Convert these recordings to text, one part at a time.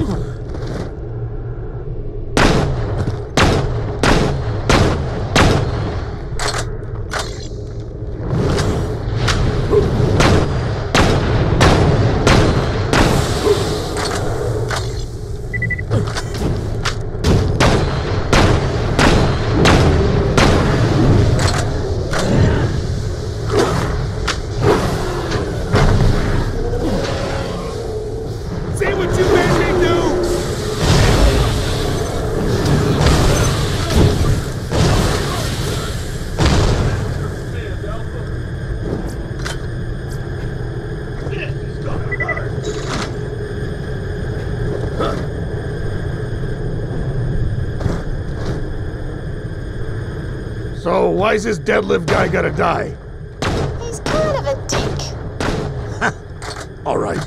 Come on. Why's this deadlift guy gotta die? He's kind of a dick. All right.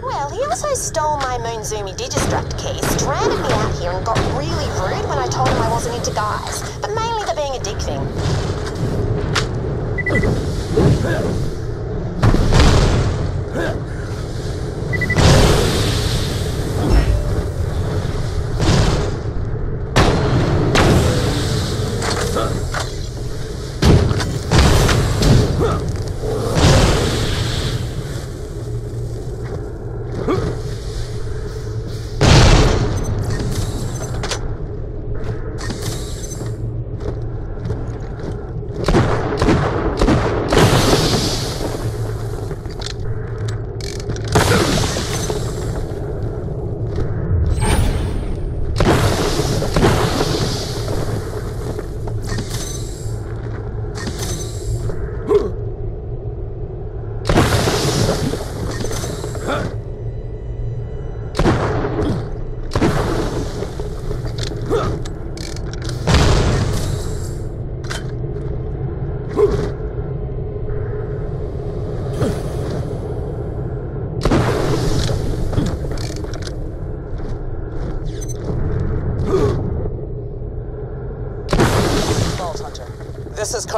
Well, he also stole my Moonzoomy Digistruct key, stranded me out here, and got really rude when I told him I wasn't into guys. But mainly the being a dick thing.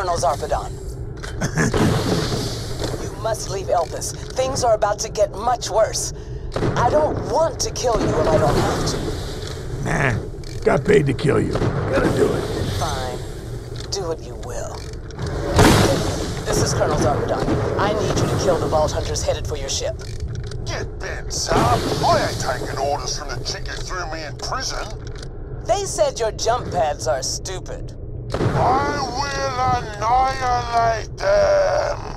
Colonel Zarpedon. you must leave Elpis. Things are about to get much worse. I don't want to kill you if I don't have to. Nah. Got paid to kill you. Gotta do it. Fine. Do what you will. This is Colonel Zarpedon. I need you to kill the Vault Hunters headed for your ship. Get bent, Zab. I ain't taking orders from the chick who threw me in prison. They said your jump pads are stupid. I will annihilate them.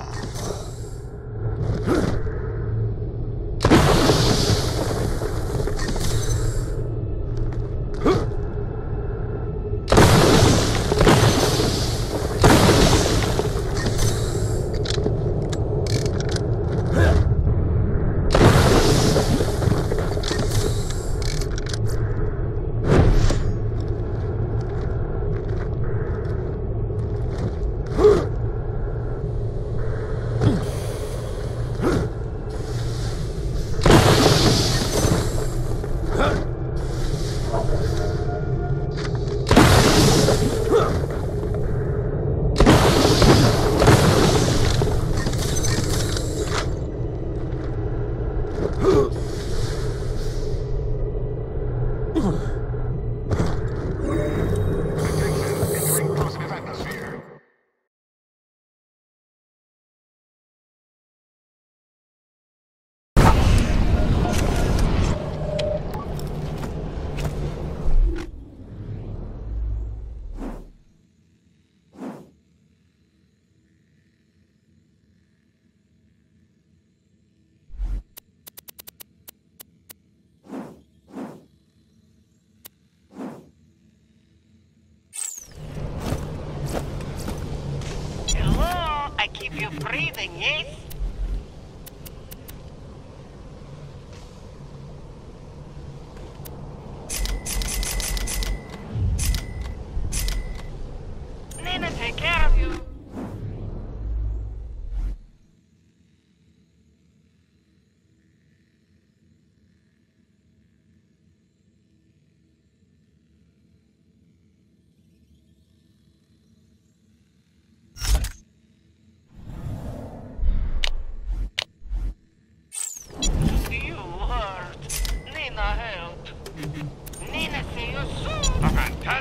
You breathing, yes?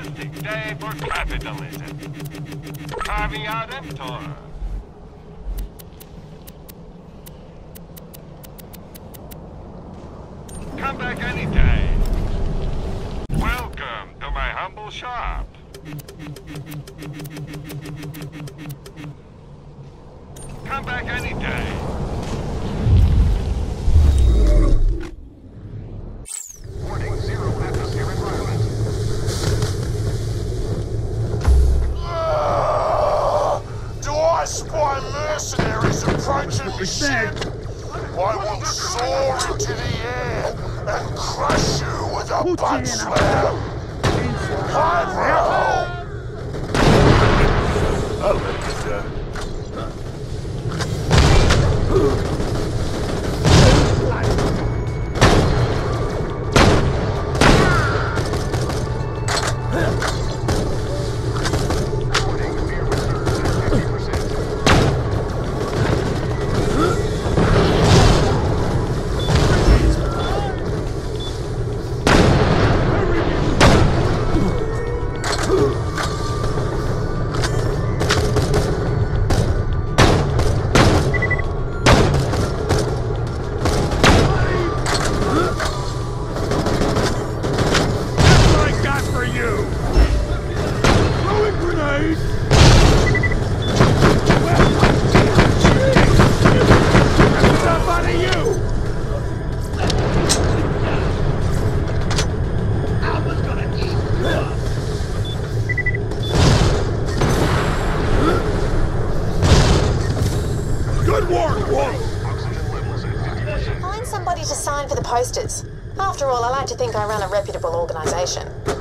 Fantastic day for capitalism. Out mTOR. Come back anytime. Welcome to my humble shop. Come back anytime. Warning, I a reputable organization.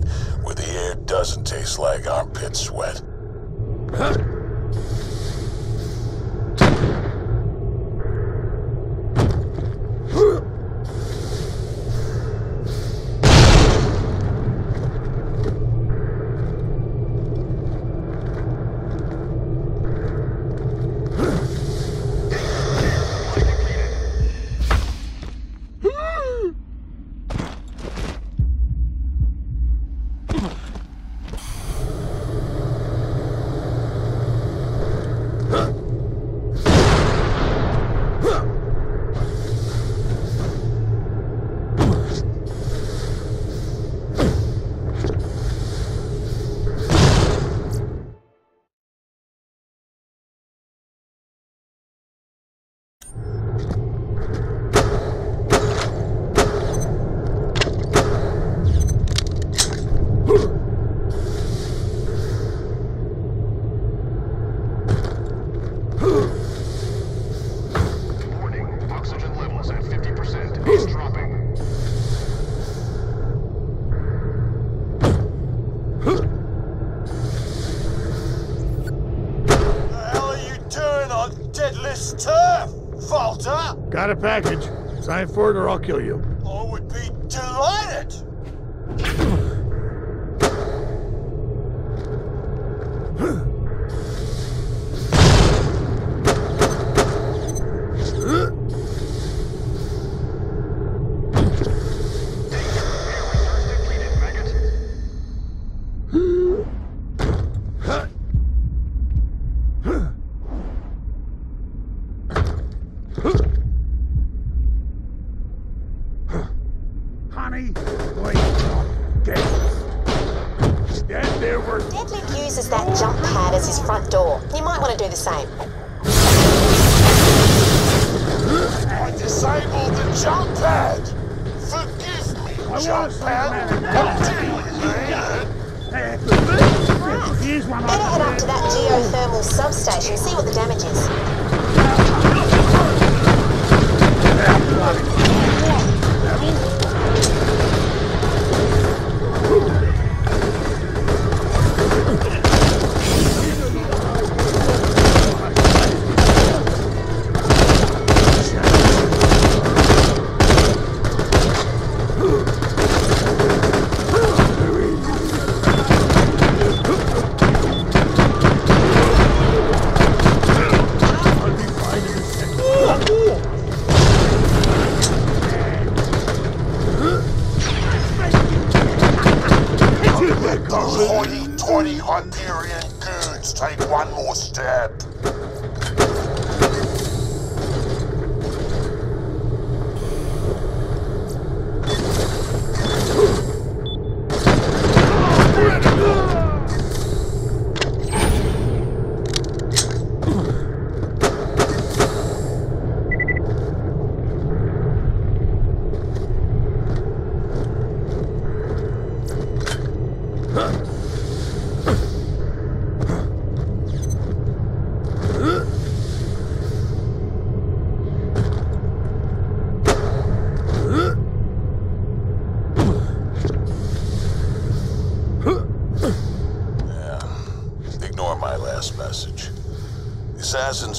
planet where the air doesn't taste like armpit sweat. Huh? package. Sign for it or I'll kill you.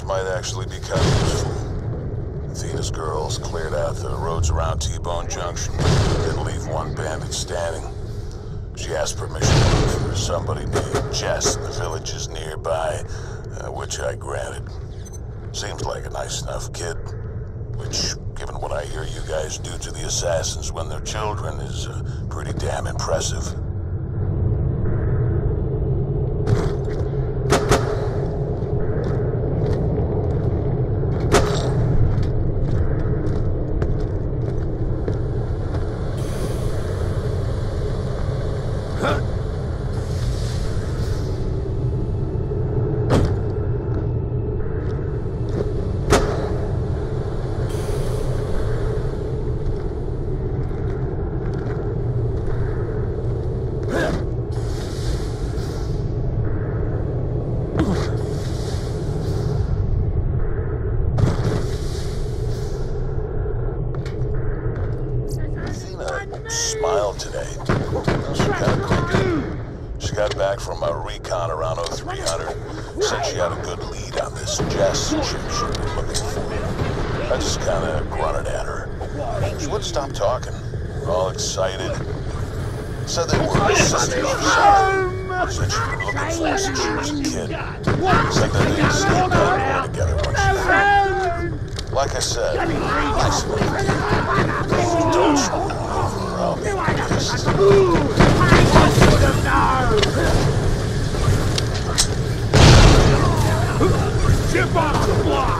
Might actually be kind of useful. Athena's girls cleared out the roads around T-Bone Junction, didn't leave one bandit standing. She asked permission for somebody named Jess in the villages nearby, uh, which I granted. Seems like a nice enough kid, which, given what I hear you guys do to the assassins when they're children, is uh, pretty damn impressive. Athena smiled today. She kind of crooked. She got back from a recon 0300. Said she had a good lead on this Jess chick she was looking for. I just kind of grunted at her. She wouldn't stop talking. All excited. Said they were sisters or something. Said she'd been looking for her since she was a kid. Said that they'd sneaked out more together when she Like I said, nice little kid. Don't screw over I'll be pissed. Chip off the block! for a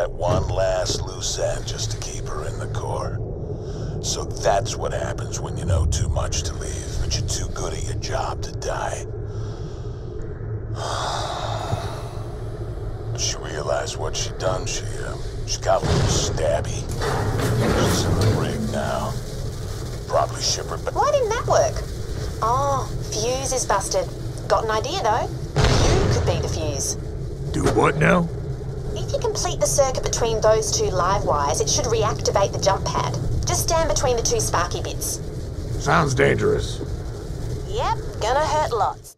that one last loose end just to keep her in the core. So that's what happens when you know too much to leave, but you're too good at your job to die. She realized what she'd done. She, uh, she got a little stabby. She's in the rig now. Probably ship her back. Why didn't that work? Oh, fuse is busted. Got an idea though. You could be the fuse. Do what now? If you complete the circuit between those two live wires, it should reactivate the jump pad. Just stand between the two sparky bits. Sounds dangerous. Yep, gonna hurt lots.